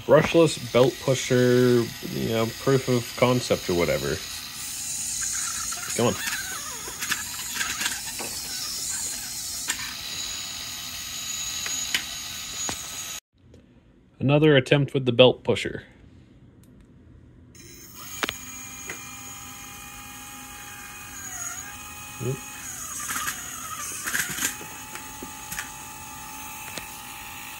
brushless belt pusher, you know, proof of concept or whatever. Come on. Another attempt with the belt pusher. Oop.